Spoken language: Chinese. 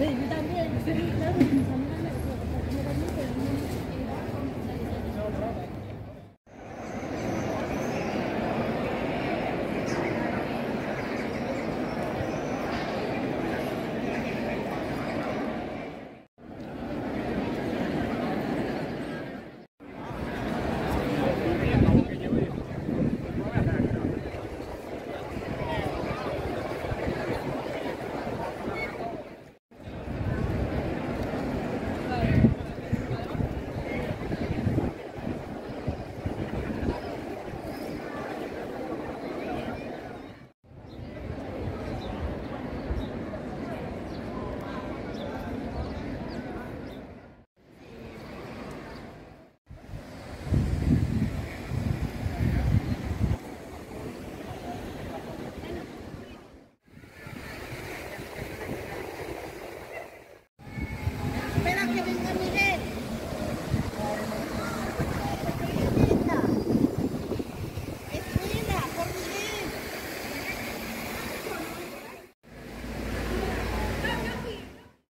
Beli vitamin.